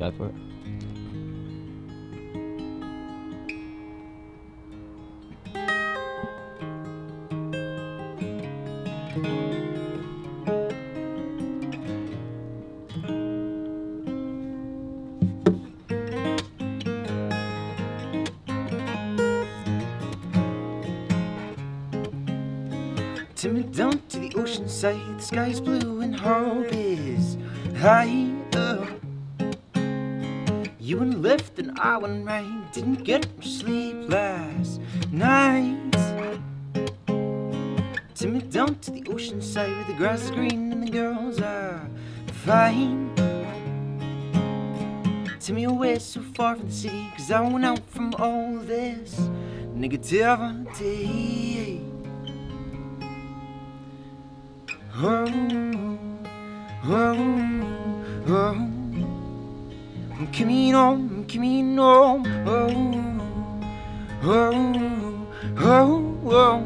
Go for it. Timmy down to the ocean side, the sky's blue and hope is high up. You went left and I went right, didn't get much sleep last night. Timmy down to the ocean side, where the grass is green and the girls are fine. Timmy away so far from the city, cause I went out from all this negativity. Oh, oh, oh. oh. I'm coming home, I'm coming home. Oh, oh, oh, oh, oh.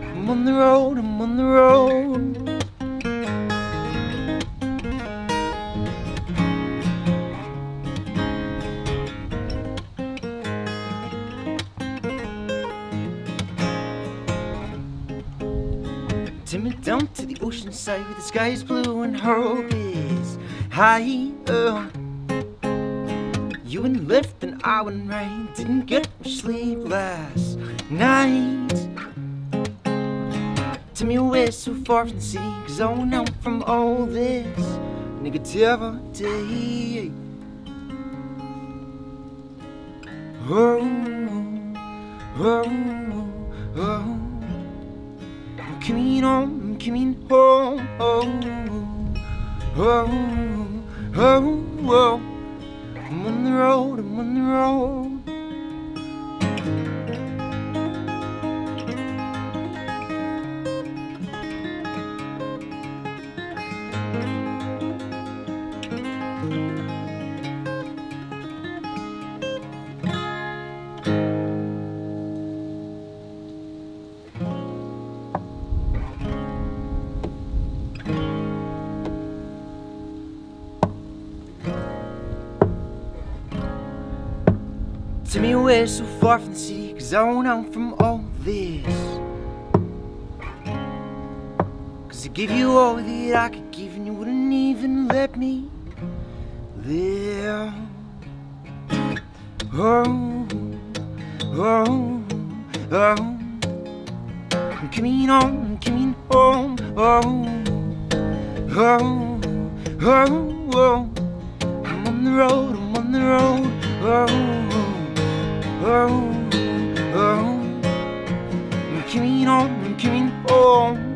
I'm on the road, I'm on the road. Timmy down to the ocean side where the sky is blue and hope is high. Oh. You and left and I went rain, Didn't get much sleep last night. Timmy away so far from the city, cause I out from all this negativity. Oh, oh, oh. oh. I'm coming home, I'm coming home. Oh, oh, oh, oh. oh. I'm on the road, I'm on the road. Tell me away so far from the city, cause I went out from all this. Cause I gave you all that I could give, and you wouldn't even let me live. Oh, oh, oh. I'm coming home, I'm coming home. Oh, oh, oh, oh. I'm on the road, I'm on the road. Oh. Oh, oh, home, I'm coming home.